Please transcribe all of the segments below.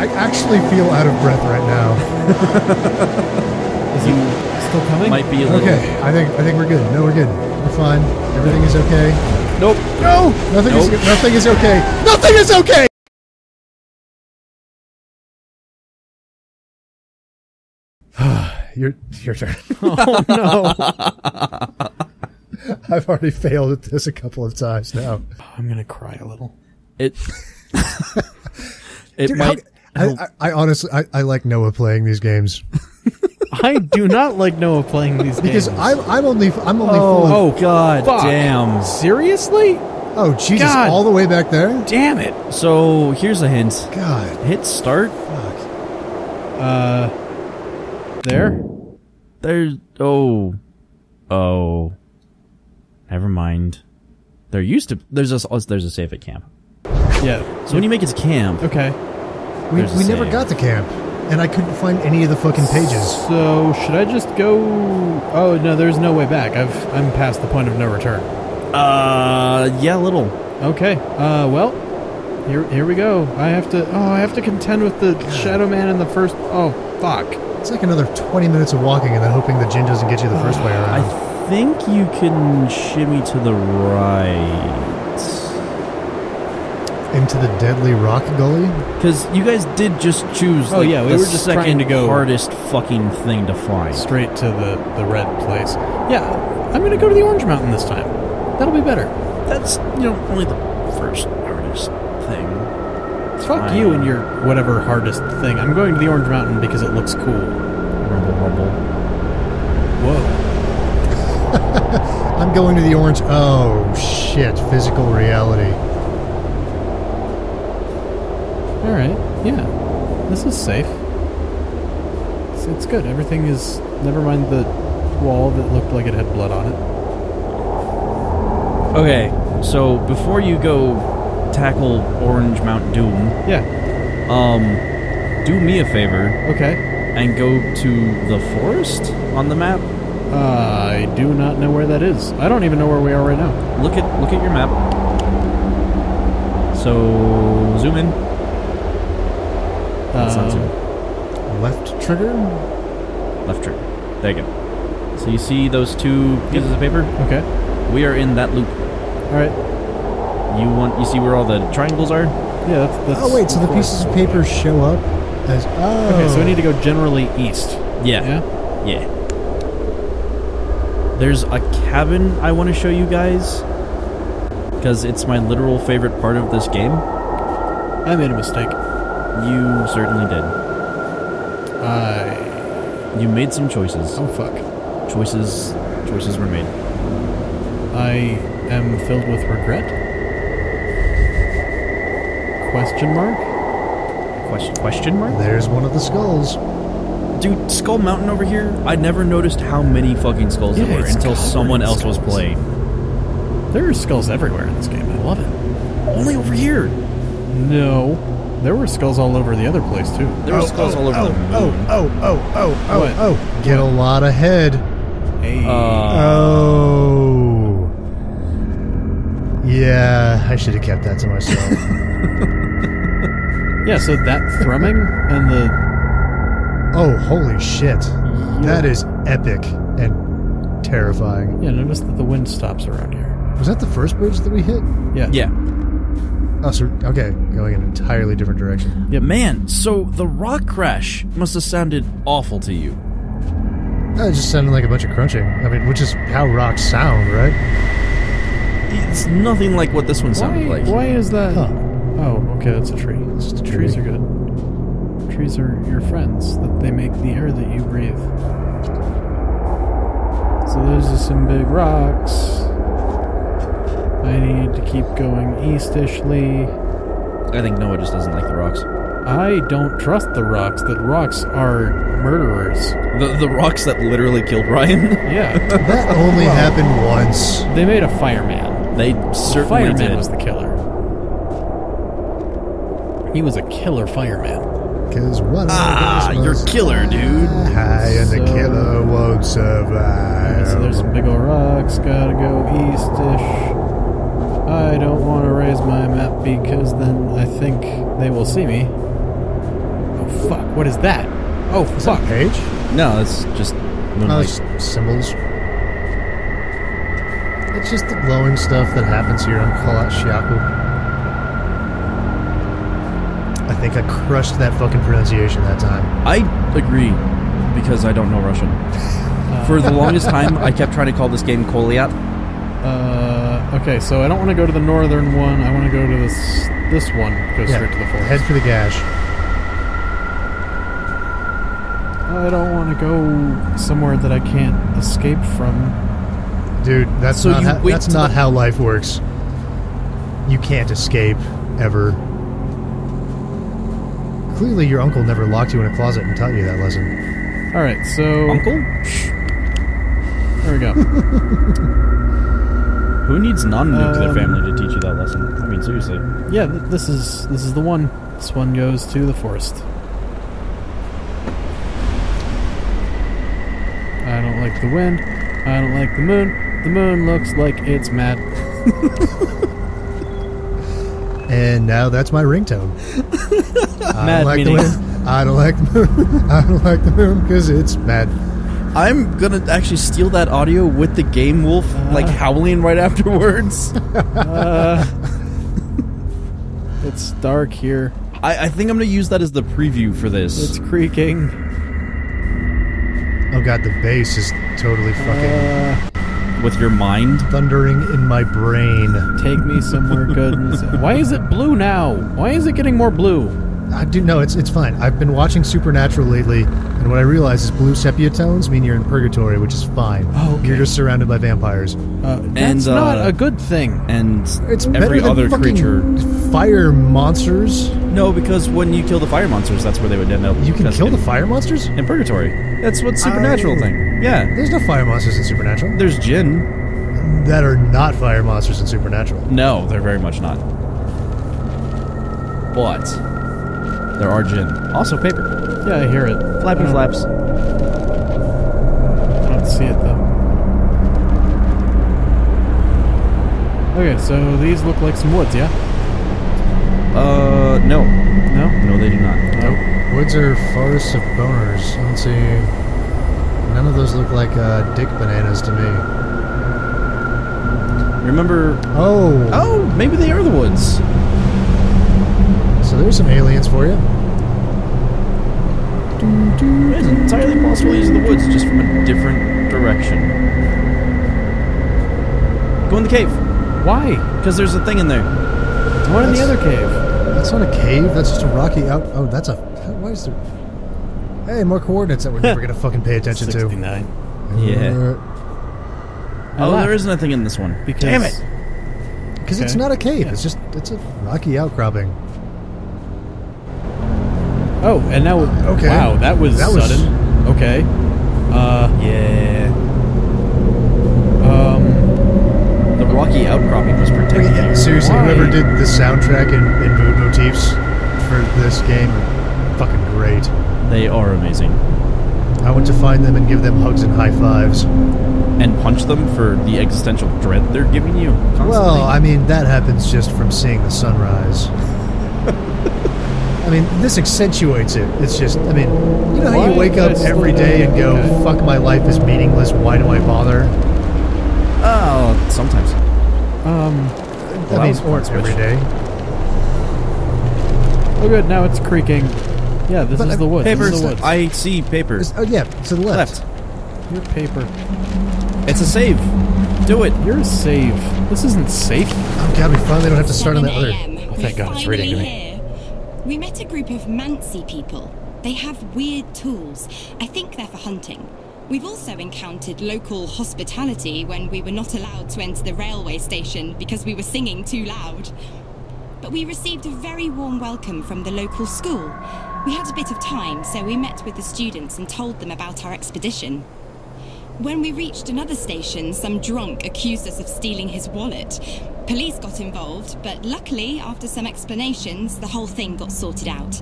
I actually feel out of breath right now. Is he still coming? Might be a little. Okay, I think I think we're good. No, we're good. We're fine. Everything is okay. Nope. No, nothing Nope. is nothing is okay. Nothing is okay. your your turn. oh no! I've already failed at this a couple of times now. I'm gonna cry a little. It. it Dude, might. How- I, I, I honestly I, I like Noah playing these games I do not like Noah playing these because. I'm I'm only I'm only full of oh God fuck. damn. seriously? oh Jesus God. all the way back there. Damn it! So here's a hint. God, Hit start. fuck. Uh, there. There's oh, oh. Never mind. There used to there's a there's a safe at camp. Yeah. So when you make it to camp, Okay. We, we never got to camp, and I couldn't find any of the fucking pages. So should I just go? Oh no, there's no way back. I've I'm past the point of no return. uh, yeah, a little. Okay. Uh, well, here here we go. I have to. Oh, I have to contend with the Shadow Man in the first. Oh, fuck. It's like another 20 minutes of walking and then hoping the Jinn doesn't get you the first way around. I think you can shimmy to the right. Into the deadly rock gully? Because you guys did just choose. Oh, like, yeah, we the were just second trying to go- hardest fucking thing to find. Straight to the the red place. Yeah, I'm gonna go to the Orange Mountain this time. That'll be better. That's you know only the first hardest thing. Fuck Fine. you and your whatever hardest thing. I'm going to the Orange Mountain because it looks cool. Rumble, rumble. Whoa. I'm going to the orange. Oh, shit. Physical reality. All right. Yeah. This is safe. It's, it's good. Everything is. Never mind the wall that looked like it had blood on it. Okay, so before you go tackle Orange Mount Doom, Yeah. um, do me a favor Okay. and go to the forest on the map. I do not know where that is. I don't even know where we are right now. Look at look at your map. So zoom in. That's not Um, zoom. Left trigger? Left trigger. There you go. So you see those two pieces of paper? Okay. We are in that loop. All right. You want you see where all the triangles are? Yeah. That's. that's Oh, wait. So the pieces of paper show up as. Oh. Okay. So we need to go generally east. Yeah. Yeah. Yeah. There's a cabin I want to show you guys because it's my literal favorite part of this game. I made a mistake. You certainly did. I. You made some choices. Oh fuck. Choices choices were made. I am filled with regret. Question mark? Question question mark? There's one of the skulls. Dude, Skull Mountain over here, I never noticed how many fucking skulls Yeah, there were it's until covered someone in else was skulls. playing. There are skulls everywhere in this game. I love it. Only over here. No. There were skulls all over the other place too. There were skulls all over oh, the moon. Oh, oh, oh, oh, oh, What? oh. Get a lot ahead. Hey. Uh, Oh. Yeah, I should have kept that to myself. yeah, so that thrumming and the oh, holy shit. That is epic and terrifying. Yeah, notice that the wind stops around here. Was that the first bridge that we hit? Yeah. yeah. Oh, so, okay, going in an entirely different direction. Yeah, Man, so the rock crash must have sounded awful to you. That Uh, just sounded like a bunch of crunching. I mean, which is how rocks sound, right? It's nothing like what this one Why, sounded like. why is that? Huh. Oh, okay, that's a tree. It's just a Trees tree. are good. Trees are your friends. That they make the air that you breathe. So there's just some big rocks. I need to keep going eastishly. I think Noah just doesn't like the rocks. I don't trust the rocks. The rocks are murderers. The the rocks that literally killed Ryan. Yeah. That only happened once. they made a fireman. they The certainly fireman did. was the killer. He was a killer fireman. Cause one ah, you're killer, dude. die and the killer won't survive. So there's some big old rocks. Gotta go eastish. I don't want to raise my map because then I think they will see me. Oh fuck! What is that? Oh Is fuck! that a page? No, it's just Oh, it's symbols. It's just the glowing stuff that happens here on Kalat Shiaku. I think I crushed that fucking pronunciation that time. I agree because I don't know Russian. For the longest time, I kept trying to call this game Koliat. Uh, okay, so I don't want to go to the northern one. I want to go to this this one. Go straight to the forest. Head for the gash. I don't want to go somewhere that I can't escape from. Dude, that's So not you how, that's not the- how life works. You can't escape ever. Clearly, your uncle never locked you in a closet and taught you that lesson. All right, so Uncle? there we go. Who needs non-nuclear Um, family to teach you that lesson? I mean, seriously. yeah, th- this is this is the one. This one goes to the forest. I don't like the wind. I don't like the moon. The moon looks like it's mad. And now that's my ringtone. I don't like meaning- the wind. I don't like the moon. I don't like the moon because it's mad. I'm gonna actually steal that audio with the game wolf, like howling right afterwards. Uh, it's dark here. I, I think I'm gonna use that as the preview for this. It's creaking. Oh god, the bass is totally fucking Uh, with your mind. thundering in my brain. take me somewhere good. and Why is it blue now? Why is it getting more blue? I do know it's it's fine. I've been watching Supernatural lately, and what I realize is blue sepia tones mean you're in purgatory, which is fine. Oh, okay. You're just surrounded by vampires. Uh, that's uh, not a good thing. And It's every than other fucking creature. Fire monsters. No, because when you kill the fire monsters, that's where they would end up. You can because kill in, the fire monsters. in purgatory. That's what supernatural I- thing. Yeah, There's no fire monsters in Supernatural there's Jinn. that are not fire monsters in Supernatural. No, they're very much not. But there are Jinn. Also paper. Yeah, I hear it. Flappy I flaps. I don't see it though. Okay, so these look like some woods, yeah? Uh, no, No? no, they do not. No. Woods are forests of boners. Let's see. None of those look like uh, dick bananas to me. Remember? Oh, Oh, maybe they are the woods. so there's some aliens for you. It's entirely possible these are the woods, just from a different direction. Go in the cave, Why? because there's a thing in there. One in the other cave. That's not a cave. That's just a rocky out. Oh, that's a. Why is there? Hey, more coordinates that we're never gonna fucking pay attention to. 69. Yeah. Uh, oh, laughed there is nothing in this one. Because Damn it! Because it's not a cave. Yeah. It's just it's a rocky outcropping. Oh, and now Okay. Wow, that was That was- sudden. Okay. Uh Yeah. um The rocky outcropping was protecting Yeah, seriously, Why? whoever did the soundtrack and, and mood motifs for this game, fucking great. They are amazing. I want to find them and give them hugs and high fives. And punch them for the existential dread they're giving you. Constantly. Well, I mean that happens just from seeing the sunrise. I mean, this accentuates it. It's just, I mean, you know how you wake up every day and go, "Fuck, my life is meaningless. Why do I bother?" oh, sometimes. um Well, that I mean, was a or fun every switch. day. Oh good, now it's creaking. Yeah, this But, is uh, the woods. This Papers. is the woods. I see paper. It's- oh yeah, to the left. Left. Your paper. It's a save. Do it. You're a save. This isn't safe. Oh god, we finally don't have to start on the other. Oh, thank God it's reading to finally me. We met a group of Mansi people. They have weird tools. I think they're for hunting. We've also encountered local hospitality when we were not allowed to enter the railway station because we were singing too loud. But we received a very warm welcome from the local school. We had a bit of time, so we met with the students and told them about our expedition. When we reached another station, some drunk accused us of stealing his wallet. Police got involved, but luckily, after some explanations, the whole thing got sorted out.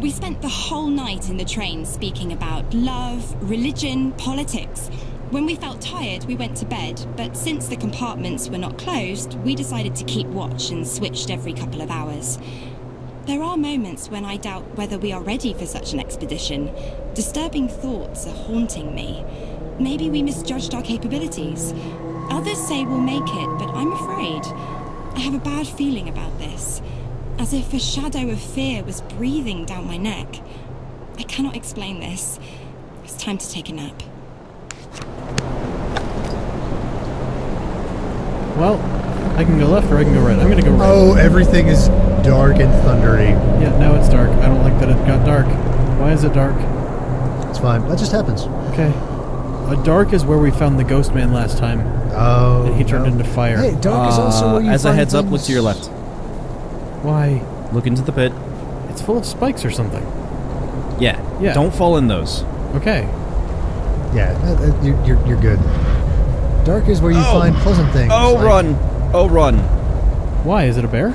We spent the whole night in the train speaking about love, religion, politics. When we felt tired, we went to bed, but since the compartments were not closed, we decided to keep watch and switched every couple of hours. There are moments when I doubt whether we are ready for such an expedition. Disturbing thoughts are haunting me. Maybe we misjudged our capabilities. Others say we'll make it, but I'm afraid. I have a bad feeling about this. As if a shadow of fear was breathing down my neck. I cannot explain this. It's time to take a nap. Well, I can go left or I can go right. I'm gonna go right. Oh, everything is dark and thundery. Yeah, now it's dark. I don't like that it got dark. Why is it dark? It's fine. That just happens. Okay. Uh, dark is where we found the ghost man last time. Oh. And he turned no. into fire. Hey, dark is also Uh, where you as a find heads up, look to your left. Why? Look into the pit. It's full of spikes or something. Yeah. Yeah. Don't fall in those. Okay. Yeah, uh, uh, you're, you're, you're good. Dark is where you Oh. find pleasant things. Oh, like- run! Oh, run! Why? Is it a bear?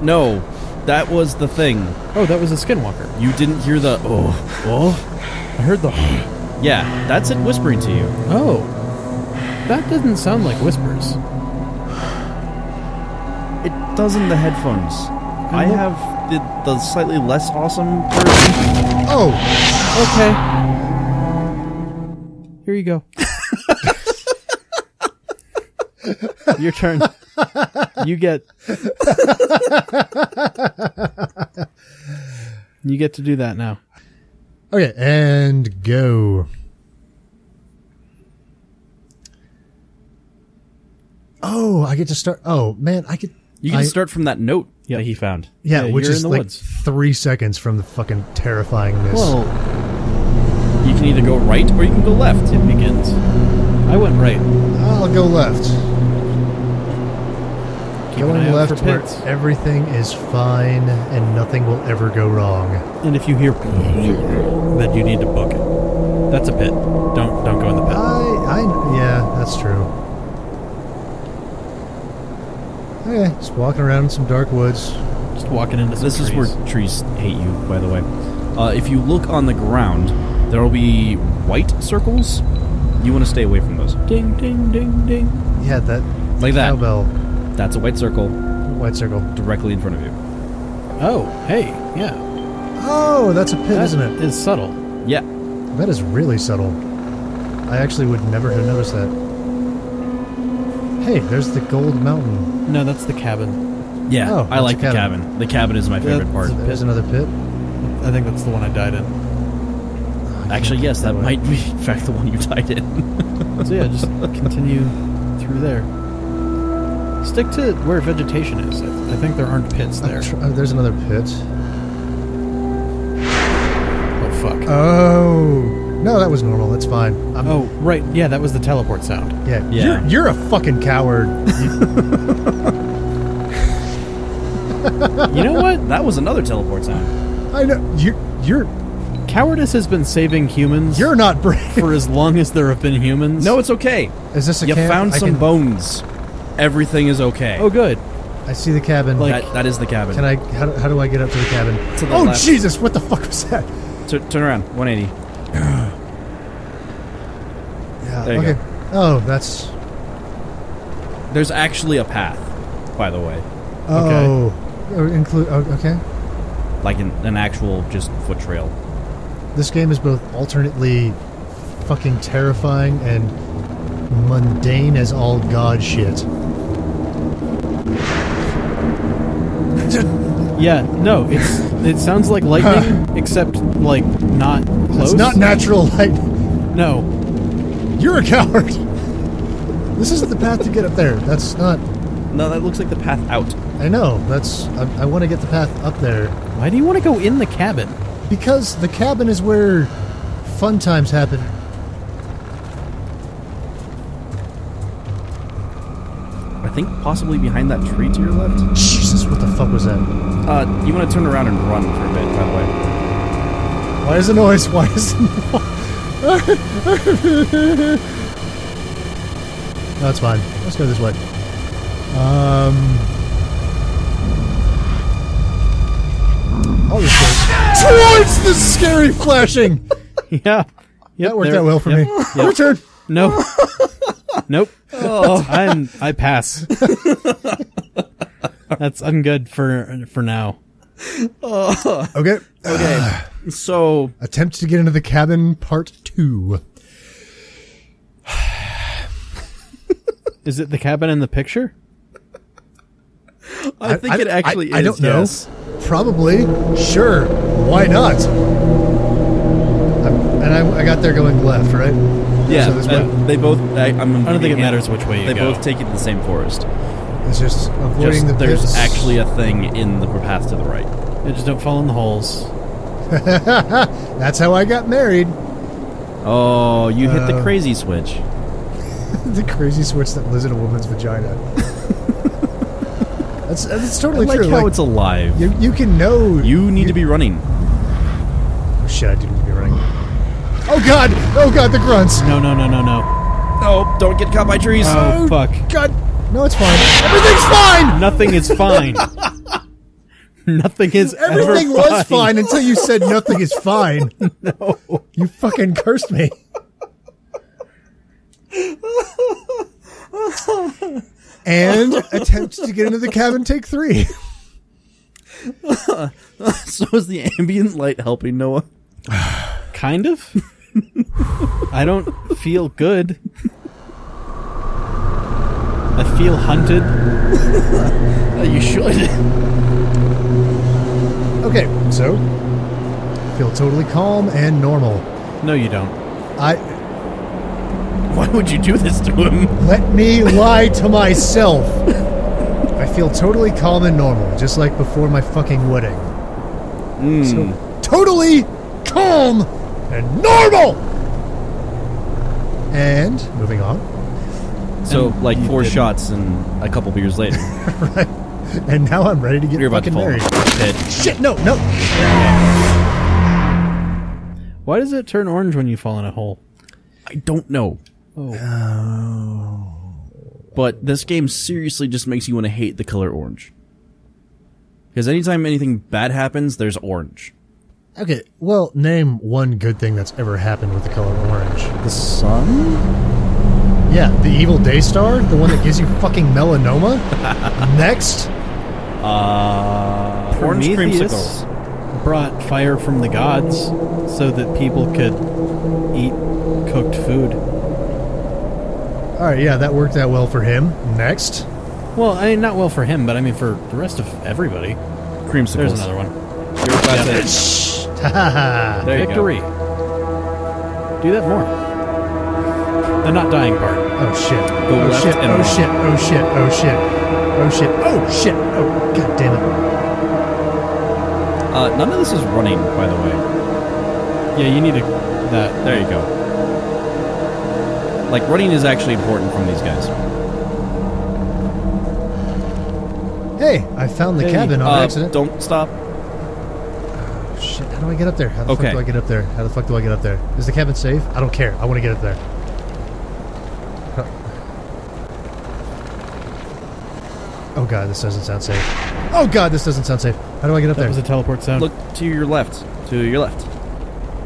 No, that was the thing. Oh, that was a skinwalker. You didn't hear the oh oh. I heard the. Yeah, that's it whispering to you. Oh. That doesn't sound like whispers. It does in the headphones. I look- have the, the slightly less awesome version. Oh, Okay. Here you go. Your turn. You get. you get to do that now. okay, and go. Oh, I get to start. Oh man, I could. You can I- start from that note Yep. that he found. Yeah, Yeah, which is in the like woods. three seconds from the fucking terrifyingness. Well, You can either go right or you can go left. it begins. I went right. I'll go left. Keep Going left for where everything is fine and nothing will ever go wrong. And if you hear, that you need to book it. That's a pit. Don't don't go in the pit. I, I, yeah, that's true. Okay, just walking around in some dark woods. Just walking into some This is where trees hate you, by the way. Uh, if you look on the ground, there will be white circles. You want to stay away from those. Ding ding ding ding. Yeah, that Like that. cowbell That's a white circle white circle. directly in front of you. Oh, hey, yeah. Oh, that's a pit, that isn't it? It's subtle. Yeah. That is really subtle. I actually would never have noticed that. Hey, there's the gold mountain. No, that's the cabin. Yeah, Oh, I like a the cabin. cabin. The cabin is my favorite That's part. a There's another pit. I think that's the one I died in. Actually, yes, that Right. might be in fact the one you died in. So yeah, just continue through there. Stick to where vegetation is. I, I think there aren't pits there. tr- oh, there's another pit. Oh fuck. Oh no, that was normal. That's fine. I'm, oh right, yeah, that was the teleport sound. yeah, Yeah. You're, you're a fucking coward. You- You know what? that was another teleport sound. I know you. You're Cowardice has been saving humans you're not brave. for as long as there have been humans. No, it's okay. Is this a You camp? found I some can- bones. Everything is okay. Oh good. I see the cabin. Like- that, that is the cabin. can I? How, do- how do I get up to the cabin? To the oh left. Jesus! What the fuck was that? Tur- turn around. 180. Yeah. There you okay. go. Oh, that's. There's actually a path, by the way. Oh. Oh, include. Oh, okay. Like an, an actual just foot trail. This game is both alternately fucking terrifying and mundane as all god shit. Yeah, no, it's it sounds like lightning, except like not close. It's not natural light. No, You're a coward. This isn't the path to get up there. That's not. No, that looks like the path out. I know. That's. I, I want to get the path up there why do you want to go in the cabin? because the cabin is where fun times happen. Think possibly behind that tree to your left. Jesus, what the fuck was that? Uh, you want to turn around and run for a bit, by the way. Why is the noise? Why is the noise? no, it's fine. Let's go this way. Um. I'll just go towards the scary flashing. Yeah, yep, that worked there- out well for yep, me. yep. Return. No, nope. Oh. I'm I pass. That's I'm good for for now. Oh. Okay. Okay. so Attempt to get into the cabin, part two. Is it the cabin in the picture? I think it actually I, is. I don't know. yes. Probably. Sure. Why not? I'm, and I, I got there going left, right? Yeah, So this uh, they both. I, I'm I don't think it matters which way you They go. both take you to the same forest. It's just avoiding Just, the there's pits. actually a thing in the path to the right. Yeah, just don't fall in the holes. That's how I got married. Oh, you hit the Uh, crazy switch. the crazy switch that lives in a woman's vagina. that's that's I totally like true. how Like, it's alive. you you can know You need to be running. Oh shit! I do need to be running. Oh god! Oh god! The grunts. No, no, no, no, no. No, don't get caught by trees. Oh, oh fuck. God! No, it's fine. Everything's fine. Nothing is fine. Nothing is fine. Everything ever was fine until you said nothing is fine. no. You fucking cursed me. and attempt to get into the cabin. Take three. so is the ambient light helping Noah? Kind of. I don't feel good. I feel hunted. you should. Okay, so feel totally calm and normal. No, you don't. I Why would you do this to him? let me lie to myself. I feel totally calm and normal, just like before my fucking wedding. Hmm. So totally calm and normal. And moving on. So, And like four didn't. shots and a couple beers later, right. And now I'm ready to get you're about to fucking fall married. off the pit. Shit! No, no. Why does it turn orange when you fall in a hole? I don't know. Oh. oh. But this game seriously just makes you want to hate the color orange. Because anytime anything bad happens, there's orange. Okay, well, name one good thing that's ever happened with the color orange. The sun? Yeah, the evil day star, the one that gives you fucking melanoma. Next, Uh, orange Prometheus creamsicles. brought fire from the gods so that people could eat cooked food. all right, yeah, that worked out well for him. Next, Well, I mean, not well for him, but I mean for the rest of everybody. Creamsicles. There's another one. You're about to- haha. There you Victory. Do that more. The not dying part. Oh shit! Go oh left shit! and oh shit! Oh shit! Oh shit! Oh shit! Oh shit! Oh god damn it! Uh, none of this is running, by the way. Yeah, you need to that. There you go. Like, running is actually important from these guys. Hey, I found the Hey. cabin on Uh, accident. don't stop. Shit! How do I get up there? How the Okay. fuck do I get up there? How the fuck do I get up there? Is the cabin safe? I don't care. I want to get up there. Oh god, this doesn't sound safe. Oh god, this doesn't sound safe. How do I get up That there? was a teleport sound. Look to your left. To your left.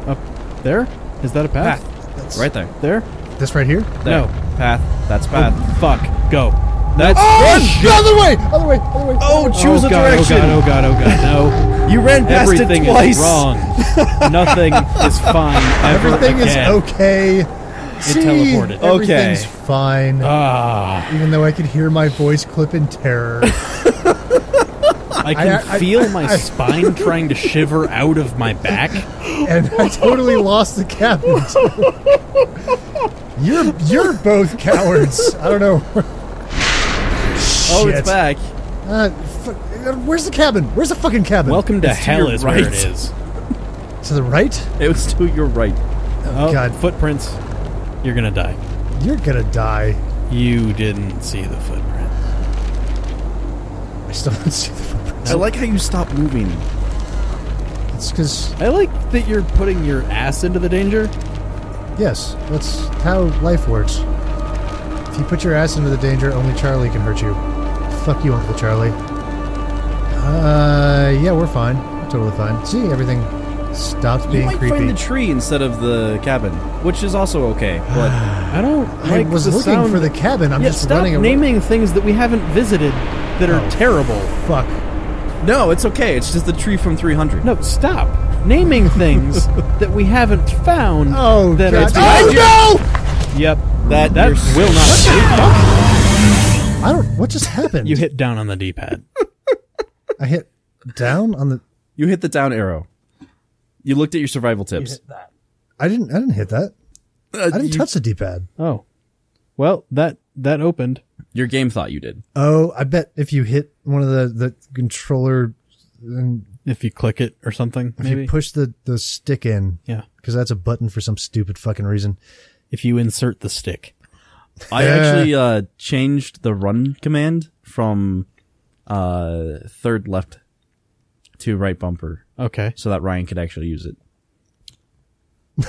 up there. Is that a path? Path. Right there. There. this right here? There. No. Path. That's oh, path. Oh, fuck. Go. That's Oh, the other way! Other way! Other way! Oh, choose oh a god, oh direction. Oh god! Oh god! Oh god! No. You ran past Everything it twice. is wrong. Nothing is fine ever Everything is again. okay. See, teleported. Everything's Okay. fine. Ah, even though I could hear my voice clip in terror. I can I- I- feel my I- spine trying to shiver out of my back. and I totally lost the cabin. you're you're both cowards. I don't know. Oh, Shit. it's back. Uh, Uh, where's the cabin? Where's the fucking cabin? Welcome to It's hell your is where it is. to the right. It was to your right. Oh, God. footprints. You're gonna die. You're gonna die. You didn't see the footprint. I still don't see the footprints. I like how you stop moving. It's because I like that you're putting your ass into the danger. yes, that's how life works. If you put your ass into the danger, only Charlie can hurt you. Fuck you, Uncle Charlie. Uh, yeah, we're fine. We're totally fine. See, everything stops being You might creepy. find the tree instead of the cabin, which is also okay. But I don't I was the looking sound. for the cabin. I'm yeah, just stop running away. naming things that we haven't visited that are Oh. terrible. Fuck. No, it's okay. It's just the tree from 300. No, stop naming things that we haven't found. Oh, that God. are Oh, Yep, That that you're will not. I don't. What just happened? You hit down on the D-pad. I hit down on the. You hit the down arrow. You looked at your survival tips. I didn't. I didn't hit that. Uh, I didn't you- touch the D-pad. Oh, well, that that opened. Your game thought you did. Oh, I bet if you hit one of the the controller and If you click it or something, if maybe. you push the the stick in, yeah. because that's a button for some stupid fucking reason. If you insert the stick. I actually uh, changed the run command from uh, third left to right bumper Okay. so that Ryan could actually use it.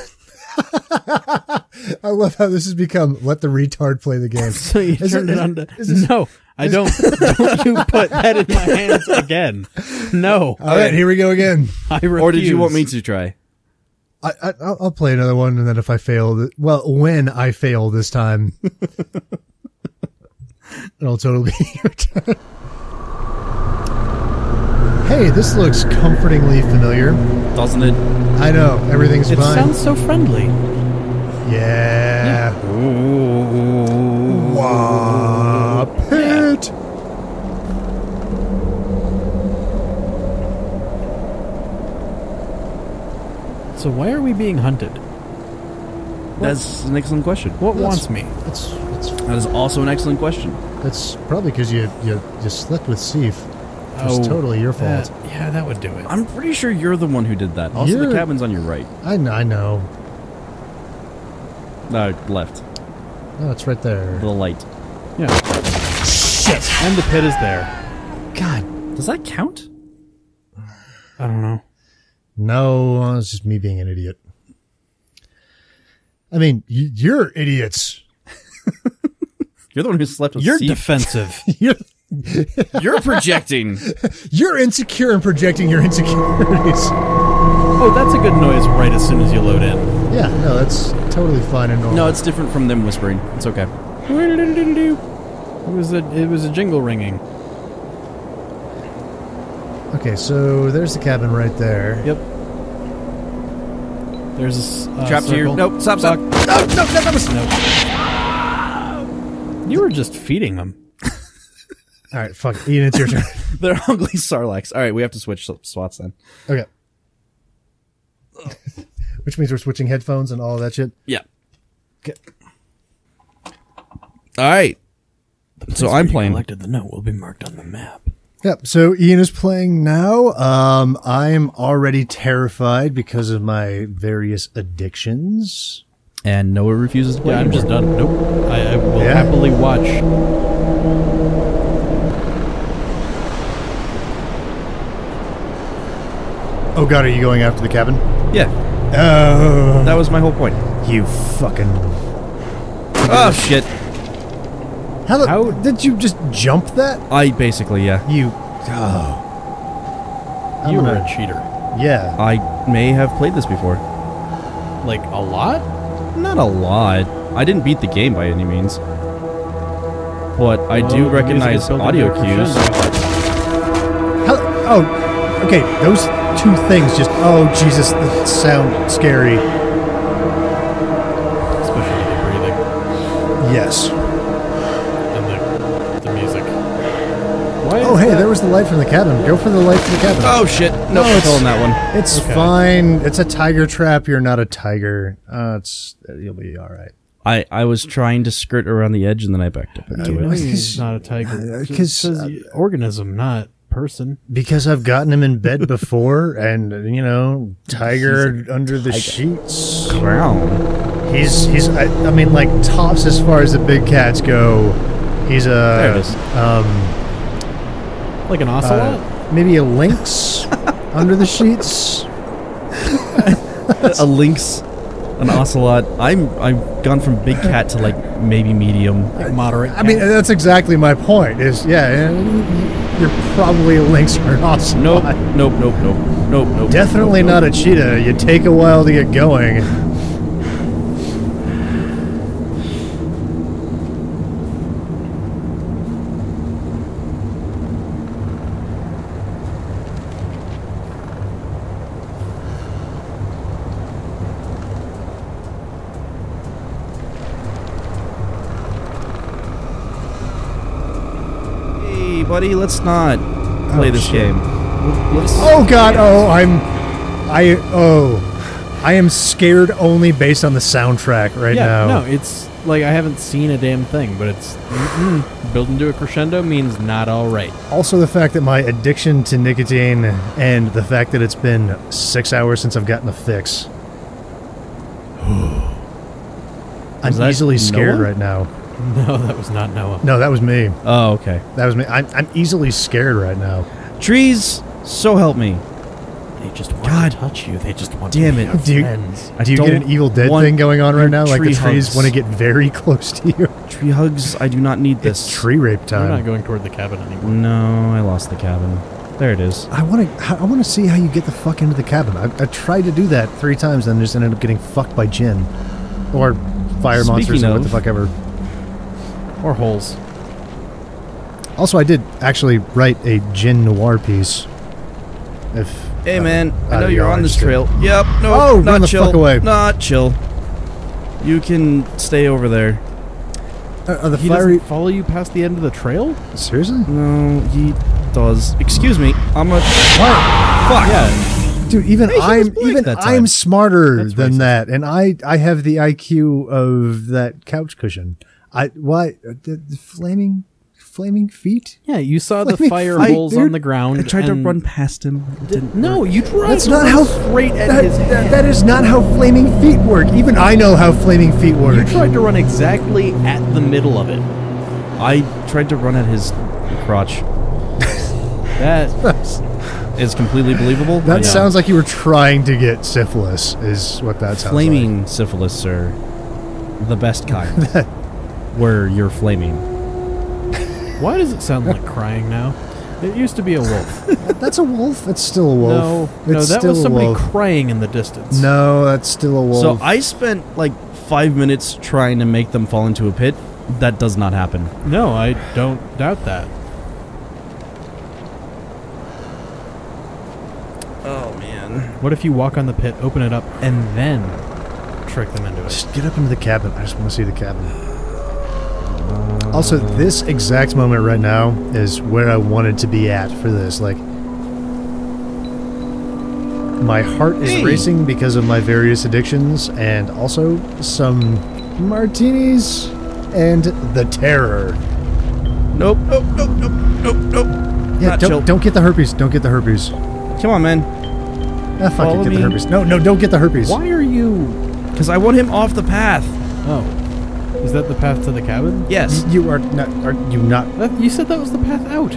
I love how this has become let the retard play the game. So you Is turned it- it, on to. is this- no, I don't. don't you put that in my hands again? No. All right, here we go again. I refuse. Or did you want me to try? I, I I'll, I'll play another one, and then if I fail, well, when I fail this time, it'll totally be your turn. Hey, this looks comfortingly familiar. Doesn't it? I know everything's It fine. sounds so friendly. yeah. Wah, pit. So why are we being hunted? That's an excellent question. What That's- wants me? It's it's That is also an excellent question. That's probably because you you you slept with Sif. It was Oh, totally your fault. That- yeah, that would do it. I'm pretty sure you're the one who did that. Also, You're- the cabin's on your right. I know. I know. Uh, left. Oh, it's right there. The light. Yeah. Shit. And the pit is there. God. Does that count? I don't know. No, it's just me being an idiot. I mean, you're idiots. You're the one who slept with You're Steve. defensive. You're You're projecting. you're insecure and projecting your insecurities. oh, that's a good noise right as soon as you load in. Yeah, no, that's totally fine and normal. no, it's different from them whispering. It's okay. It was a it was a jingle ringing. okay. So there's the cabin right there. Yep. There's a s- uh, Trapped here. circle. Nope. Stop. Stop. Fuck. No, no, no, that was. You were just feeding them. All right, fuck. Ian, it's your turn. They're ugly sarlaccs. All right, we have to switch spots then. Okay. Which means we're switching headphones and all that shit. Yeah. Okay. All right. So I'm playing. Collected the note will be marked on the map. Yep. So Ian is playing now. Um, I'm already terrified because of my various addictions. And Noah refuses to play. Yeah, I'm just done. Nope. I, I will Yeah? happily watch. Oh God, are you going after the cabin? Yeah, Oh, that was my whole point. you fucking! Oh shit! How, the, How- did you just jump that? I basically yeah. You. Oh. I'm You were a cheater. Yeah. I may have played this before. Like a lot? Not a lot. I didn't beat the game by any means. But I do the recognize music is building audio cues. How, oh, okay. Those two things just. Oh Jesus, that sound scary. Especially the breathing Yes. and the, the music. Why Oh hey, that- there was the light from the cabin. Go for the light from the cabin. Oh shit! No, No, I'm it's- calling that one. It's Okay. fine. It's a tiger trap. You're not a tiger. Uh, it's you'll be all right. I I was trying to skirt around the edge and then I backed up into know, it. He's not a tiger. Uh, It 'cause, says uh, organism, not person. Because I've gotten him in bed before, and you know, tiger under the sheets. Crown. He's he's. I, I mean, like tops as far as the big cats go. He's a There it is. um Like an uh, ocelot? maybe a lynx under the sheets. a lynx, an ocelot. I'm I've gone from big cat to like maybe medium. like moderate. I mean, that's exactly my point. Is yeah, you're probably a lynx or an ocelot. Nope, nope, nope, nope, nope, nope. Definitely nope, not a cheetah. You take a while to get going. Buddy. Let's not play Oh, this shit. game. Let's, Oh god, oh, I'm I oh I am scared only based on the soundtrack right yeah, now. no, it's like I haven't seen a damn thing, but it's mm-mm. building to a crescendo means not all right. Also the fact that my addiction to nicotine and the fact that it's been 6 hours since I've gotten a fix. I'm easily scared Noah? right now. No, that was not Noah. No, that was me. oh, okay. That was me. I'm, I'm easily scared right now. Trees, so help me. They just want God to touch you. They just want damn to be it. your Do you- friends. I Do you get don't an Evil Dead want thing going on right now? Like the tree trees hugs. want to get very close to you. Tree hugs. I do not need this. It's tree rape time. We're not time. going toward the cabin anymore. No, I lost the cabin. There it is. I want to. I want to see how you get the fuck into the cabin. I, I tried to do that three times, and just ended up getting fucked by Jinn, or fire monsters, Speaking or what the of- fuck ever. Or holes. Also, I did actually write a gin noir piece. If Hey uh, man, I know you're on this interested. trail. Yep. No. Oh, not run the chill. fuck away. Not chill. You can stay over there. Uh, are the He fiery? follow you past the end of the trail? Seriously, No, he does. Excuse me. I'm a what? fuck. Yeah. Dude, even hey, I'm even. I'm smarter That's than racist. that, and I I have the IQ of that couch cushion. I why uh, the, the flaming flaming feet? Yeah, you saw the fire fight, holes dude. on the ground. I tried to run past him. It didn't No, work. you tried That's to not run how straight at that, his that- that is not how flaming feet work. Even I know how flaming feet work. You tried to run exactly at the middle of it. I tried to run at his crotch. That Is completely believable. That know. sounds like you were trying to get syphilis. Is what that sounds flaming syphilis, sir. The best kind. Where you're flaming. why does it sound like crying now? It used to be a wolf. That's a wolf. It's still a wolf. No, no, It's that still was somebody crying in the distance. No, that's still a wolf. So I spent like five minutes trying to make them fall into a pit. That does not happen. No, I don't doubt that. Oh man. What if you walk on the pit, open it up, and then trick them into it? Just get up into the cabin. I just want to see the cabin. Also, this exact moment right now is where I wanted to be at for this. Like, my heart is Hey. racing because of my various addictions, and also some martinis and the terror. Nope. Nope. Nope. Nope. Nope. Nope. Yeah, Not don't chill. don't get the herpes. Don't get the herpes. Come on, man. Ah, fuck Follow it, get me. the herpes. No, no, don't get the herpes. Why are you? Because I want him off the path. Oh, is that the path to the cabin? Yes. You are not. Are you not? That, you said that was the path out.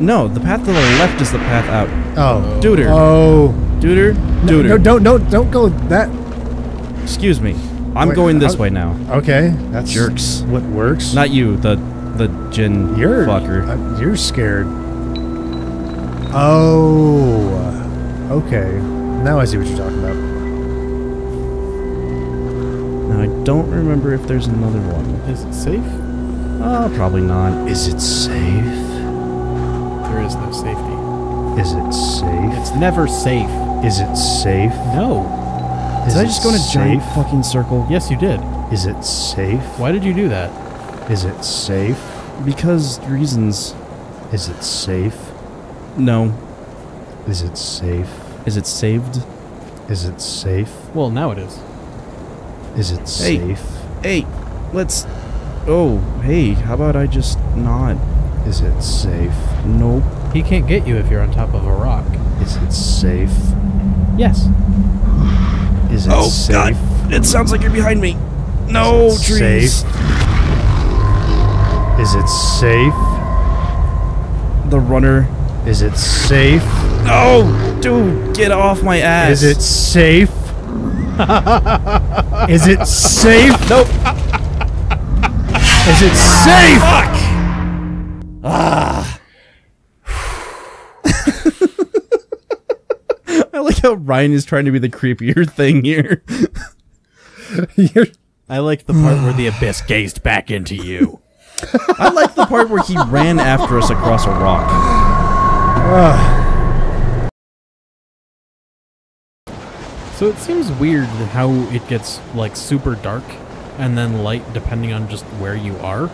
No. The path to the left is the path out. Oh, Duder. Oh, Duder. no, Duder. no, don't, don't, don't go that. Excuse me. I'm Wait, going this how- way now. Okay, that's Jerks. What works? Not you. The the Jinn you're fucker. uh, you're scared. Oh, okay. Now I see what you're talking about. Don't remember if there's another one. Is it safe? Uh, probably not. Is it safe? There is no safety. Is it safe? It's never safe. Is it safe? No. Is Did I just go in a safe? giant fucking circle? Yes, you did. Is it safe? Why did you do that? Is it safe? Because reasons. Is it safe? No. Is it safe? Is it saved? Is it safe? Well, now it is. Is it Hey. safe? Hey, let's. Oh, hey, how about I just not? Is it safe? Nope. He can't get you if you're on top of a rock. Is it safe? Yes. Is it oh safe? God! It sounds like you're behind me. No Is it trees. safe? Is it safe? The runner. Is it safe? No, dude, get off my ass. Is it safe? Is it safe? Nope. Is it safe? Fuck! Ah. I like how Ryan is trying to be the creepier thing here. I like the part where the abyss gazed back into you. I like the part where he ran after us across a rock. So it seems weird how it gets like super dark and then light depending on just where you are.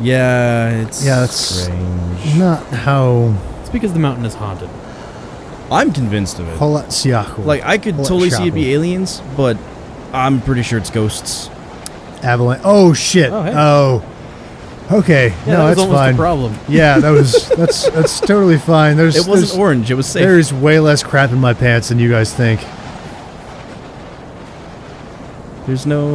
Yeah, it's Yeah, that's- strange. Not how It's because the mountain is haunted. I'm convinced of it. Kholat Syakhl. Like I could totally see it be aliens, but I'm pretty sure it's ghosts. avalanche. Oh shit. Oh, hey. Oh. Okay. Yeah, no, that was that's almost fine. a problem. Yeah, that was that's that's totally fine. There's It wasn't there's, orange. It was safe. there's way less crap in my pants than you guys think. There's no.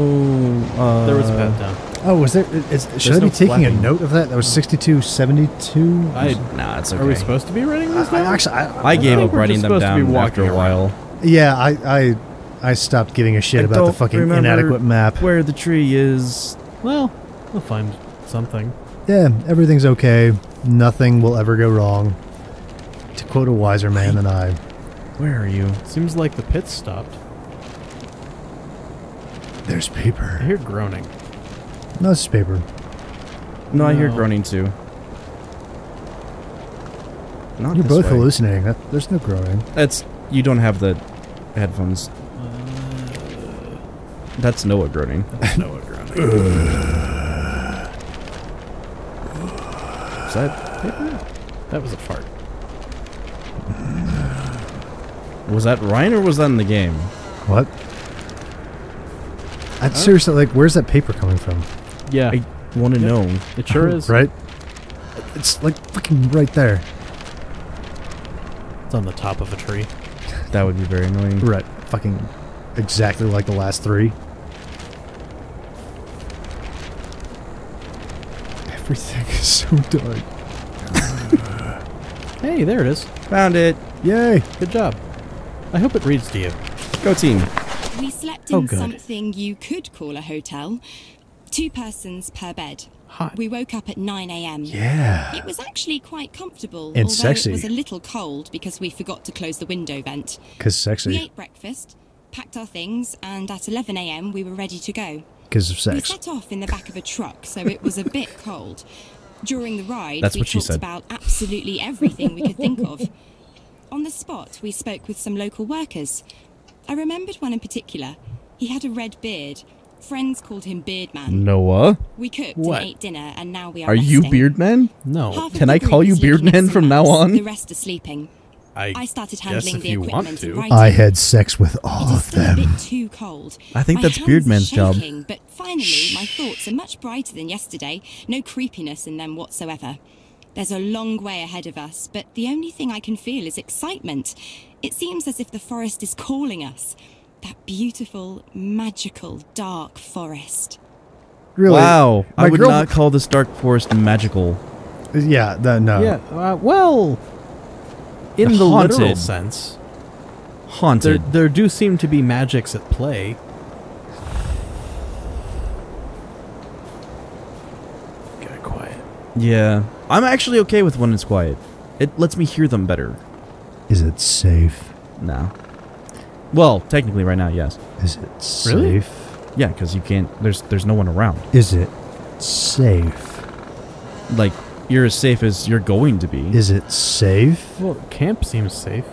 Uh, There was a pat down. Oh, was there? Is, should I no be taking flapping. a note of that? That was sixty-two seventy-two. I, Nah, it's okay. Are we supposed to be writing this down? I actually, I, I gave up writing them supposed to be down after a while. yeah, I, I, I stopped giving a shit I about the fucking inadequate map. Where the tree is. well, we'll find something. Yeah, everything's okay. Nothing will ever go wrong. To quote a wiser man than I. Where are you? Seems like the pit stopped. There's paper. I paper. hear groaning. No, it's paper. No, I hear groaning too. Not You're both way. hallucinating. That, there's no groaning. That's you don't have the headphones. Uh, That's Noah groaning. Noah groaning. Is that paper? that was a fart. Was that Ryan or was that in the game? What? I seriously like. Where's that paper coming from? Yeah, I want to Yep. know. it sure is. Right. It's like fucking right there. It's on the top of a tree. That would be very annoying. Right. Fucking exactly like the last three. Everything is so dark. Hey, there it is. Found it. Yay! Good job. I hope it reads to you. Go team. We slept Oh, in good. something you could call a hotel. Two persons per bed. Hot. We woke up at 9 a.m. Yeah. It was actually quite comfortable, And although sexy. it was a little cold because we forgot to close the window vent. Cause sexy. We ate breakfast, packed our things, and at 11 a.m. we were ready to go. Cause of sex. We set off in the back of a truck, so it was a bit cold. During the ride, That's we what she talked said. about absolutely everything we could think of. On the spot, we spoke with some local workers. I remembered one in particular. He had a red beard. Friends called him Beardman. Noah. We cooked What? and ate dinner, and now we are Are you. Beardman? No, Half Can I call you is looking at Beardman from now on? The rest are sleeping. I, I started guess handling if the you want equipment and to. writing. I had sex with It all is of still a them. bit too cold. I think My that's hands Beardman's are job. shaking, But finally, my thoughts are much brighter than yesterday. No creepiness in them whatsoever. There's a long way ahead of us, but the only thing I can feel is excitement. It seems as if the forest is calling us. That beautiful, magical, dark forest. Really? Wow. I would girl- not call this dark forest magical. Yeah. That, no. Yeah, uh, well, in the literal Haunted. sense, there, Haunted. there do seem to be magics at play. Get quiet. Yeah. I'm actually okay with when it's quiet. It lets me hear them better. Is it safe? No. Well, technically right now, yes. Is it safe? Really? safe? Yeah, because you can't there's there's no one around. Is it safe? Like you're as safe as you're going to be. Is it safe? Well, camp seems safe.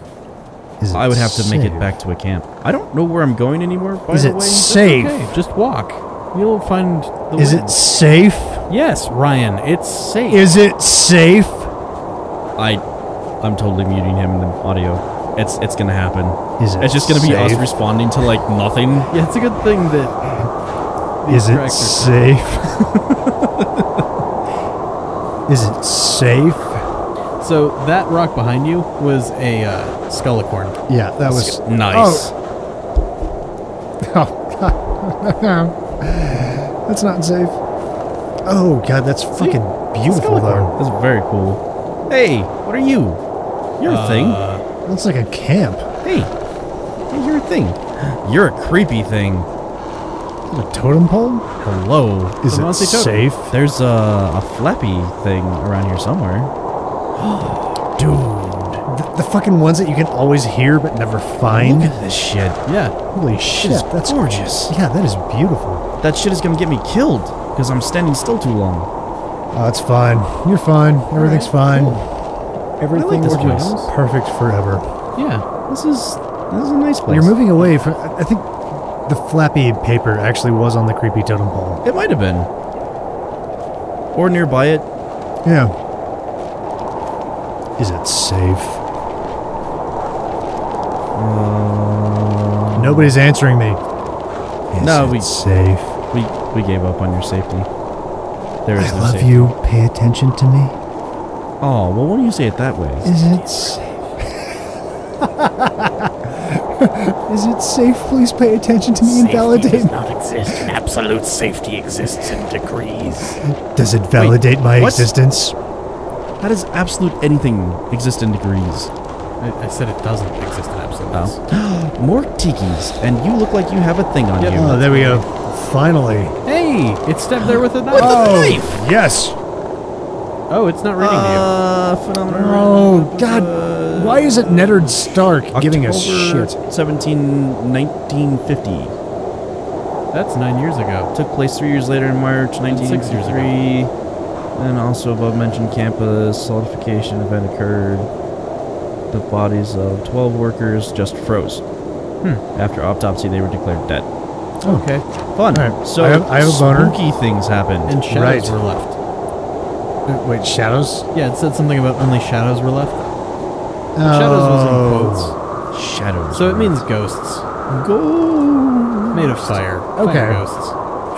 Is it I would have to make it back to a camp. I don't know where I'm going anymore, by Is the it way. safe? Okay, just walk. You'll find the Is way. it safe? Yes, Ryan, it's safe. Is it safe? I I'm totally muting him in the audio. It's it's gonna happen. Is it It's just gonna be us responding to like nothing. yeah, it's a good thing that Is it safe? Is it safe? So that rock behind you was a uh, skullicorn. Yeah, that was Nice. Oh, that's not safe. Oh god, that's fucking beautiful though. That's very cool. Hey, what are you? You're a thing. Uh, Looks like a camp. Hey. Hey, you're a thing. You're a creepy thing. A totem pole? Hello. Is The it Monty totem. safe? There's a, a flappy thing around here somewhere. Dude. The, the fucking ones that you can always hear but never find. Look at this shit. yeah, Holy shit, that's gorgeous. Yeah, that is beautiful. That shit is gonna get me killed because I'm standing still too long. Oh, it's fine. You're fine. Everything's fine. Everything this will place. perfect forever. yeah. This is this is a nice place. You're moving away from. I I think the flappy paper actually was on the creepy totem pole. It might have been. or nearby it. Yeah. Is it safe? Uh, Nobody's answering me. Is No, it we- safe. we we gave up on your safety. There is I no love safety. you. Pay attention to me. Oh well, why don't you say it that way? Is it safe? Is it safe? Please pay attention to me and Safety validate. does not exist. Absolute safety exists in degrees. Does it validate my what? existence? How does absolute anything exist in degrees? I, I said it doesn't exist in absolutes. Oh. More tikis, and you look like you have a thing on Yep. you. Oh, there we go. Finally. Hey, it's stabbed there with a knife. Oh, yes. Oh, it's not reading to Uh, phenomenal. Oh, God. Why is it Neddard Stark giving us shit? 17, 1950. That's nine years ago. Took place three years later in March Six 1963. And also above mentioned campus solidification event occurred. The bodies of 12 workers just froze. Hmm. After autopsy, they were declared dead. Okay. Fun. All right. So I have- I have a boner. spooky things happened. And shadows Right. were left. Uh, Wait, shadows? Yeah, it said something about only shadows were left. Shadows was in Oh. quotes. Shadows. So it means ghosts. Made of fire. Okay. Fire ghosts.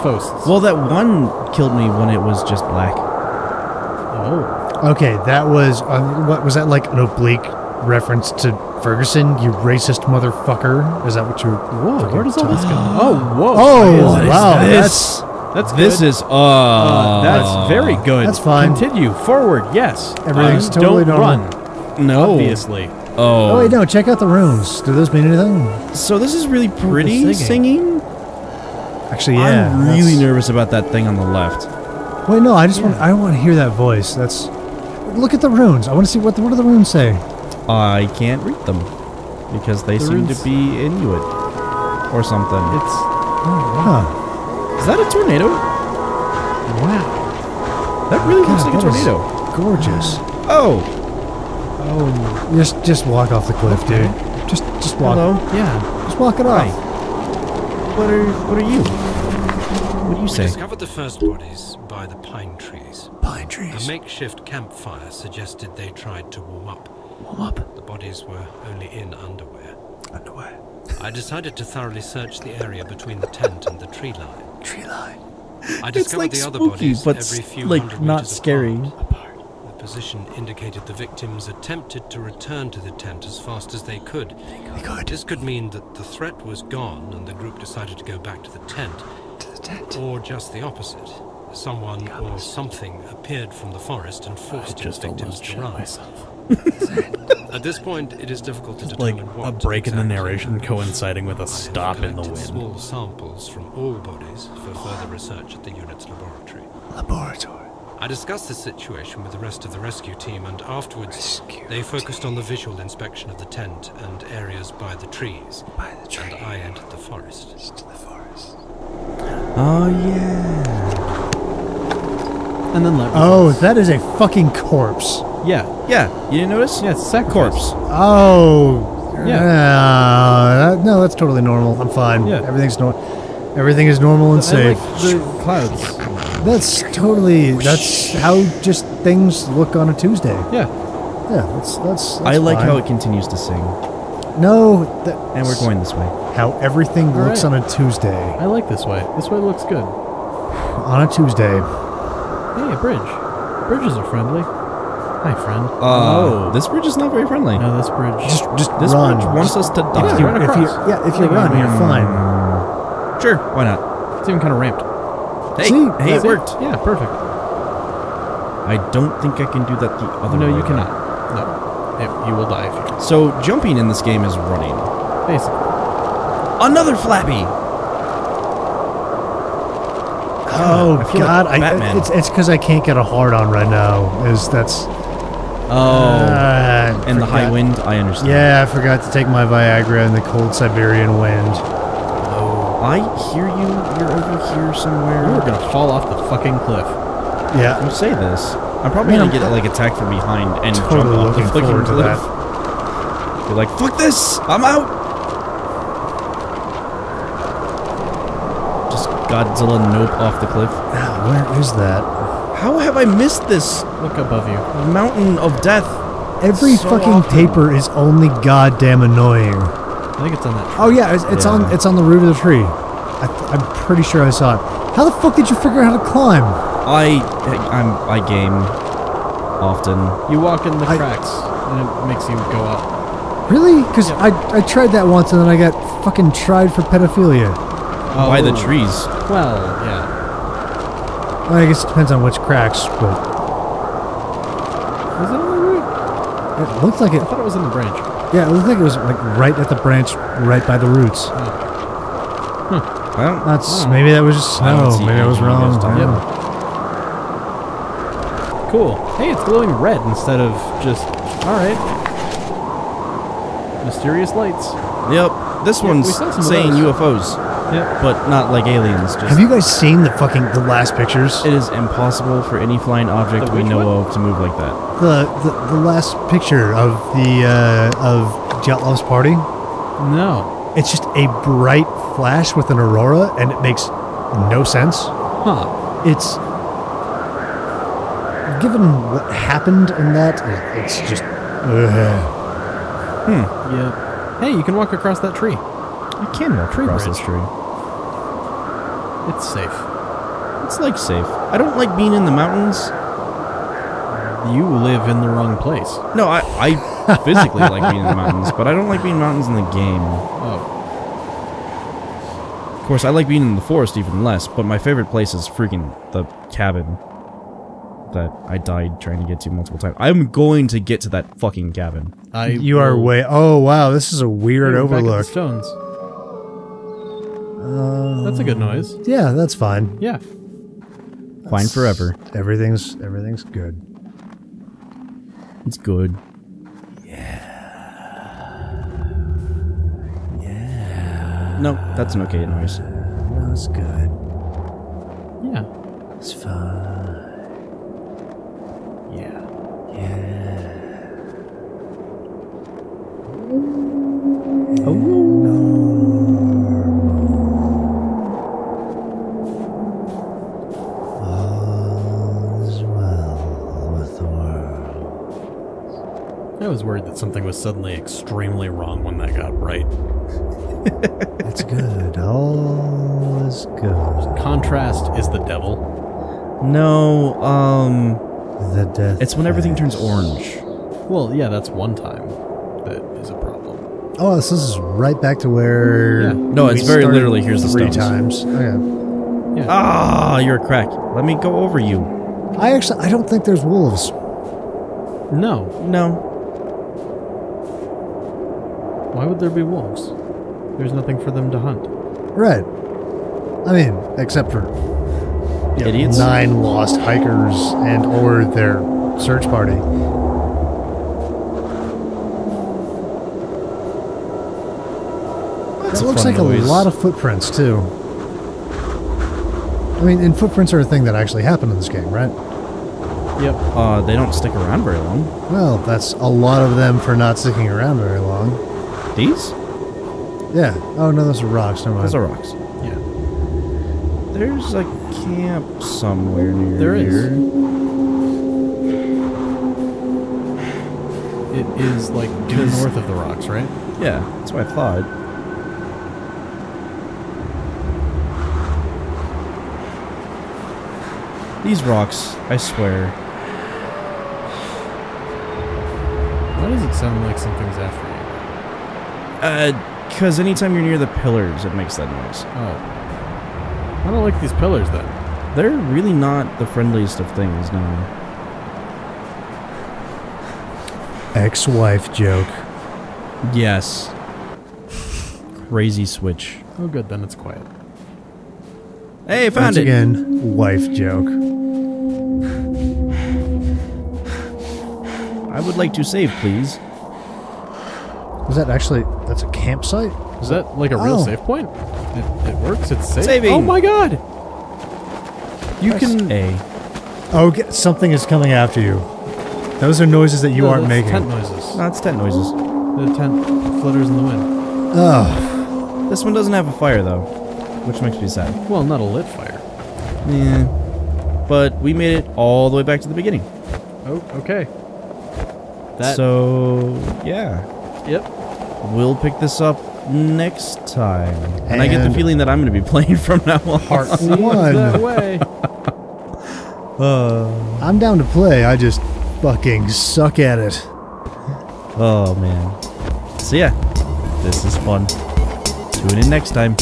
Ghosts. Well, that one killed me when it was just black. oh. Okay, that was um, what was that like an oblique reference to Ferguson? You racist motherfucker! Is that what you? Whoa, where does all this go? Oh, whoa. Oh, What is wow, this? That's This good. is uh, Uh, that's very good. That's fine. Continue forward. Yes. Everything's Uh, totally don't normal. run. no. Obviously. Oh. Oh wait, no. Check out the runes. Do those mean anything? So this is really pretty singing. singing. Actually, yeah. I'm really that's- nervous about that thing on the left. Wait, no. I just want. I want to hear that voice. That's. Look at the runes. I want to see what. The, what do the runes say? I can't read them because they The seem to be Inuit or something. It's Huh. Oh, is that a tornado? wow. That really looks like a tornado. Gorgeous. Oh, Oh. Just, just walk off the cliff, dude. Just, just walk. hello. Yeah. Just walk it Hi. off. What are what are you? What do you We say? discovered the first bodies by the pine trees. Pine trees. A makeshift campfire suggested they tried to warm up. Warm up. The bodies were only in underwear. Underwear. I decided to thoroughly search the area between the tent and the tree line. Tree line. I It's discovered like the other spooky, bodies but every few like not scary. apart. The position indicated the victims attempted to return to the tent as fast as they could. They could. This could mean that the threat was gone and the group decided to go back to the tent. To the tent. Or just the opposite. Someone or something appeared from the forest and forced its Just victims to run. myself. At this point, it is difficult to Like determine what a break in the narration coinciding with a I have stop in the collected wind. Small samples from all bodies for further research at the unit's laboratory. Laboratory. I discussed the situation with the rest of the rescue team, and afterwards, Rescue they focused on the visual inspection of the tent and areas by the trees. By the tree. And I entered the forest. To the forest. Oh yeah. And then let Oh, that is a fucking corpse. Yeah. Yeah, you didn't notice? Yeah, it's sacrifice. Corpse. Oh. Yeah. Uh, no, that's totally normal. I'm fine. Yeah. Everything's normal. Everything is normal and I safe. like the clouds. That's totally. That's how just things look on a Tuesday. Yeah. Yeah, that's that's. that's I like fine. how it continues to sing, No, that, and we're going this way. how everything All looks right. on a Tuesday. I like this way. This way looks good. On a Tuesday. Hey, a bridge. Bridges are friendly. Hi, friend. Oh, this bridge is not very friendly. No, this bridge. Just just This run. bridge wants us to if die. you, run if you, across. yeah, if you run, you're mm, fine. Sure, why not? It's even kind of ramped. Hey, See? hey, it worked. Yeah, perfect. I don't think I can do that the other no, way. you cannot. No. It, you will die if you. So jumping in this game is running. Basically. Another Flappy. Oh I God! I, it's it's because I can't get a hard on right now. Is that's Oh, uh, and the high wind. I understand. Yeah, I forgot to take my Viagra in the cold Siberian wind. Oh, I hear you. You're over here somewhere. You are gonna fall off the fucking cliff. Yeah, You say this. I'm probably Man, gonna I'm get like attacked from behind and totally jump off the fucking cliff. that. You're like, fuck this! I'm out. Just Godzilla nope off the cliff. Ah, where is that? How have I missed this Look above you. mountain of death? Every So fucking often. paper is only goddamn annoying. I think it's on that. Oh yeah, it's, it's on it's on the root of the tree. I, I'm pretty sure I saw it. How the fuck did you figure out how to climb? I I'm I game often. You walk in the I- cracks, and it makes you go up. Really? Because I, I tried that once and then I got fucking tried for pedophilia. Oh. By the Oh. trees. Well, yeah. Well, I guess it depends on which cracks, but Was it on the root? it looked like it. I thought it was in the branch. Yeah, it looked like it was like right at the branch, right by the roots. Hmm. Well, That's maybe that was just I snow. see Maybe I was wrong. I don't don't Yep. know. Cool. Hey, it's glowing red instead of just. All right. Mysterious lights. yep. This Yeah, one's we saw some of saying those. UFOs, Yep. but not like aliens. Just Have you guys seen the fucking the last pictures? it is impossible for any flying object The we which know one? of to move like that. The the, the last picture of the uh, of Dyatlov's party. No. It's just a bright flash with an aurora, and it makes no sense. Huh. It's given what happened in that, it's just. ugh. Yeah. Hey, you can walk across that tree. I can walk Tree across bridge. this tree. It's safe. It's like safe. I don't like being in the mountains. You live in the wrong place. No, I, I physically like being in the mountains, but I don't like being in mountains in the game. Oh. Of course, I like being in the forest even less, but my favorite place is freaking the cabin that I died trying to get to multiple times. I'm going to get to that fucking cabin. I You are way. Oh wow, this is a weird Hey, we're back at the overlook. stones. Uh, That's a good noise. yeah, that's fine. Yeah. Fine forever. Everything's everything's good. It's good. Yeah. Yeah. No, that's an okay noise. That's good. Yeah. It's fine. Worried that something was suddenly extremely wrong when that got right. It's good. All is good. Contrast is the devil. No, um, The death. it's when everything turns orange. Well, yeah, that's one time that is a problem. Oh, this is right back to where. Yeah. No, it's very literally, here's the three stones. times. yeah. Ah, you're a crack. Let me go over you. I actually, I don't think there's wolves. No. No. Why would there be wolves? There's nothing for them to hunt. Right. I mean, except for you know, Idiots? nine lost hikers and or their search party. That's That looks like noise. a lot of footprints too. I mean, and footprints are a thing that actually happen in this game, right? Yep. Uh, they don't stick around very long. Well, that's a lot of them for not sticking around very long. These? Yeah. Oh no, those are rocks. Never mind. Those are rocks. Yeah. There's a camp somewhere near There is. here. It is like due 'Cause- north of the rocks, right? Yeah, that's what I thought. These rocks, I swear. Why does it sound like something's after you? Uh, because anytime you're near the pillars, it makes that noise. Oh. I don't like these pillars then. They're really not the friendliest of things, no. Ex-wife joke. Yes. Crazy switch. Oh, good, then it's quiet. Hey, found Once it! again, wife joke. I would like to save, please. Is that actually? That's a campsite. Is that like a real Oh. save point? It, it works. It's safe. Saving. Oh my god! You Press can. A. Oh, get, something is coming after you. Those are noises that you No, aren't making. Tent noises. No, it's tent noises. The tent flutters in the wind. Oh, This one doesn't have a fire, though, which makes me sad. Well, not a lit fire. Yeah. but we made it all the way back to the beginning. Oh, okay. That. so yeah, Yep. We'll pick this up next time. And, I get the feeling that I'm going to be playing from now on. Heart One. that way. Uh, I'm down to play. I just fucking suck at it. oh man. So yeah, this is fun. Tune in next time.